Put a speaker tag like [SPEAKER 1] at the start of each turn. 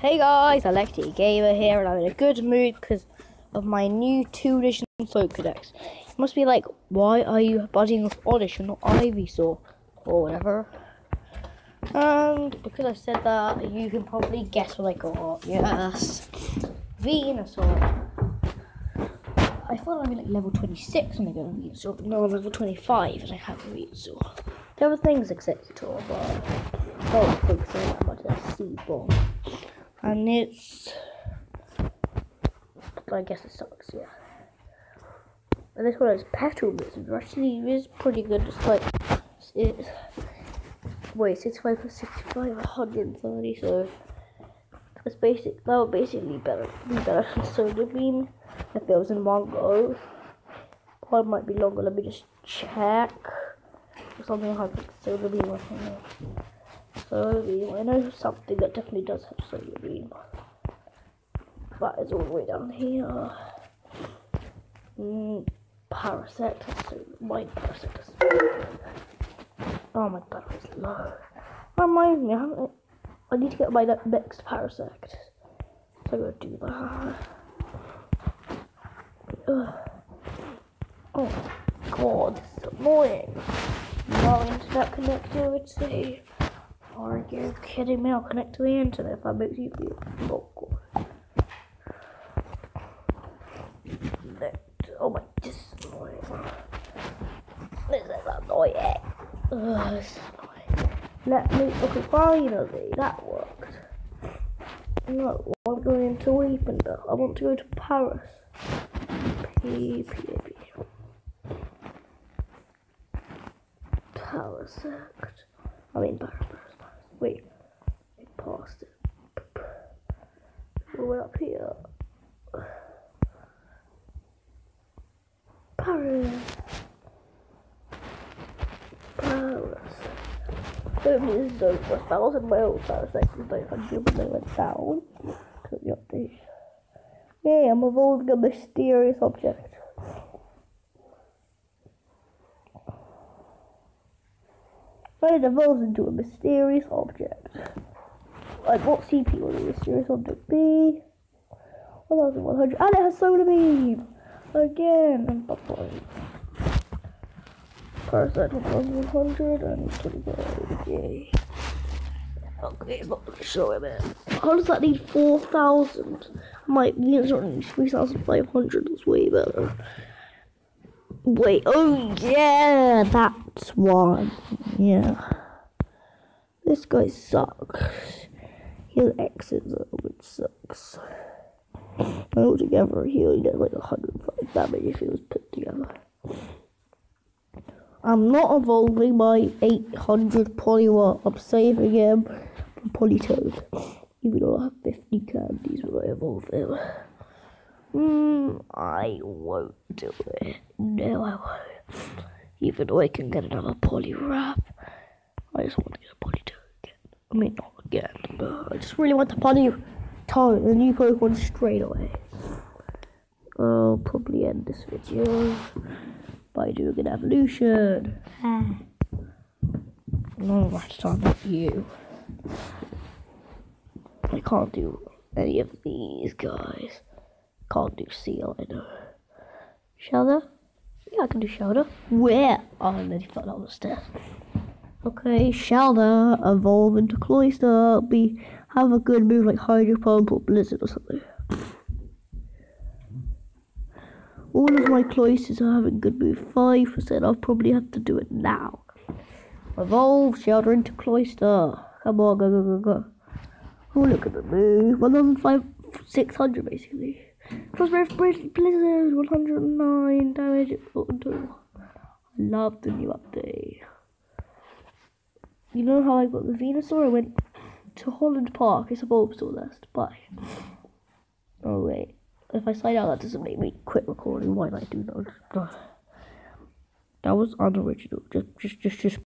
[SPEAKER 1] Hey guys, Alexi Gamer here, and I'm in a good mood because of my new two edition Pokedex. It must be like, why are you buzzing with Oddish and not Ivysaur? Or whatever. And because I said that, you can probably guess what I got. Yes. Venusaur. I thought I'd be like level 26 when I got a Venusaur, but no, I'm level 25 and I have Venusaur. There were things Exeggutor, but I don't so that much and it's I guess it sucks, yeah. And this one is petrol which actually is pretty good. It's like it's wait, 65 plus 65, 130, so it's basic that would basically better be better than solar beam if it was in one go. One might be longer, let me just check. Something like solar beam or. Solar beam. I know something that definitely does have solar beam. That is all the way down here. Mm. So my Parasect is. Oh, my battery's low. That reminds me, I, I need to get my next Parasect. So I'm gonna do that. Ugh. Oh god, this is annoying. No internet connectivity. Are you kidding me? I'll connect to the internet if that makes you feel local. Oh my, this is annoying. This is annoying. Ugh, this is annoying. Let me, okay, finally, that worked. No, I'm going into Weepender. I want to go to Paris. P, P, P. Parasect. I mean, Paris. Wait, paused it. We're up here. Paris. Paris. So this is over a thousand miles per second, 900 when they went down. Could be update. Yeah, I'm evolving a mysterious object. But it evolves into a mysterious object. Like, what CP will the mysterious object be? 1100. And it has solar beam! Again! Parasect 1100 and 25. Yay. Okay, it's not going to show him it. How does that need 4,000? My units are only 3,500. That's way better. Wait, oh yeah, that's one. Yeah. This guy sucks. His exits are which sucks. And altogether, he only does like 105 damage if it was put together. I'm not evolving my 800 Poliwhirl. I'm saving him from Politoed. Even though I have 50 candies when I evolve him. Mm, I won't do it. No, I won't. Even though I can get another Poliwrath. I just want to get a Politoed again. I mean, not again, but I just really want the Politoed, the new Pokemon straight away. I'll probably end this video by doing an evolution. no, last time not you. I can't do any of these guys. Can't do Seel, I know. Uh, shelter? Yeah, I can do Shellder. Where? Oh, then he fell down the stairs. Okay, Shellder, evolve into Cloyster, be have a good move like Hydro Pump or Blizzard or something. All of my Cloysters are having good move 5%, I'll probably have to do it now. Evolve, Shellder into Cloyster. Come on, go, go, go, go. Oh, look at the move. 1,600 basically. Frost Breath Blizzard, 109 damage. Oh, I love the new update. You know how I got the Venusaur? I went to Holland Park. It's a Bulbasaur nest. Bye. Oh, wait. If I sign out, that doesn't make me quit recording. Why did I do that? That was unoriginal. Just, just, just, just.